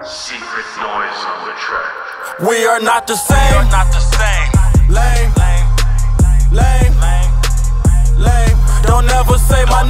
Make noise on the track. We are not the same. We are not the same. Lame, Lame, lame, lame, lame. Don't ever say my name.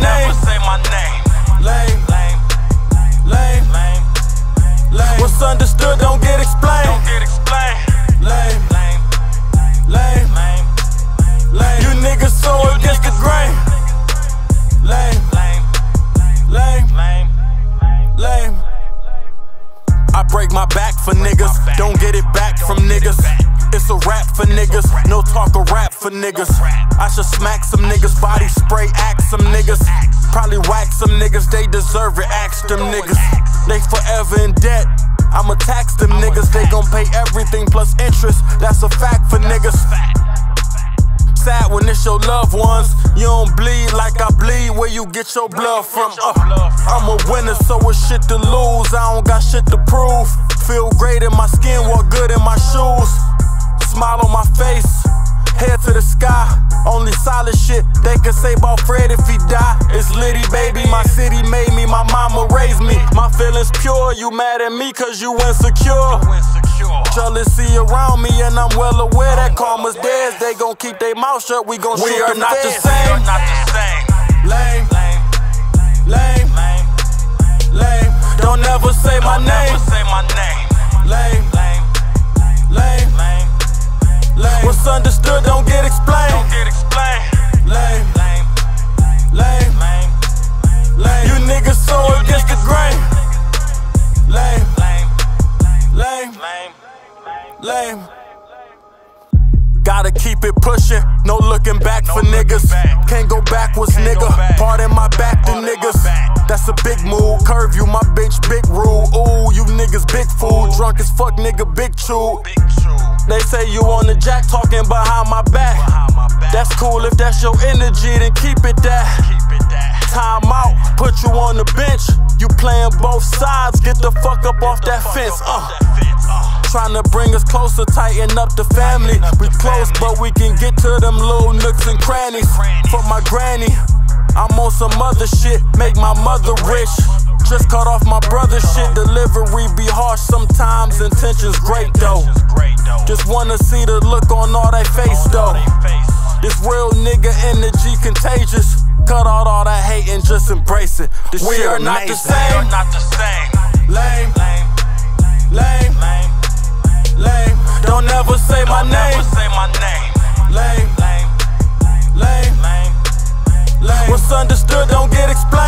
Break my back for niggas. Don't get it back from niggas. It's a rap for niggas. No talk of rap for niggas. I should smack some niggas, body spray, axe some niggas. Probably whack some niggas, they deserve it. Axe them niggas. They forever in debt. I'ma tax them niggas. They gon' pay everything plus interest. That's a fact for niggas. Sad when it's your loved ones. You don't bleed like I bleed. You get your blood from? Uh, I'm a winner, so it's shit to lose. I don't got shit to prove. Feel great in my skin, walk good in my shoes. Smile on my face, head to the sky. Only solid shit they can say about Fred if he die. It's Liddy, baby. My city made me, my mama raised me. My feelings pure. You mad at me cause you insecure. Jealousy around me, and I'm well aware that karma's dead. They gon' keep their mouth shut, we gon' We shoot are not the same. Lame, Lame, lame, lame, lame. Don't ever say my name. say my name. Lame, Lame, lame, lame. What's understood don't get don't explained. get explained. Lame, Lame, lame, lame, lame. You niggas so against the grain. Lame, lame, lame, lame. lame. Gotta keep it pushing, no looking back for niggas. Can't go backwards, nigga. Pardon my back to niggas. That's a big move. Curve you, my bitch, big rule. Ooh, you niggas big fool. Drunk as fuck, nigga, big chew. They say you on the jack talking behind my back. Behind my back. That's cool if that's your energy, then keep it that. keep it that. Time out, put you on the bench. You playing both sides, get the fuck up off that fence. Uh. Trying to bring us closer, tighten up the family. We close, but we can get to them little nooks and crannies. For my granny, I'm on some other shit, make my mother rich. Just cut off my brother shit, delivery be harsh sometimes, intentions great though. Intentions great though. Just wanna see the look on all they face though. This real nigga energy contagious. Cut out all that hate and just embrace it. This We shit are not the same. are not the same. Lame, Lame, lame, never say my name. Lame. Lame. Lame. What's understood don't get explained.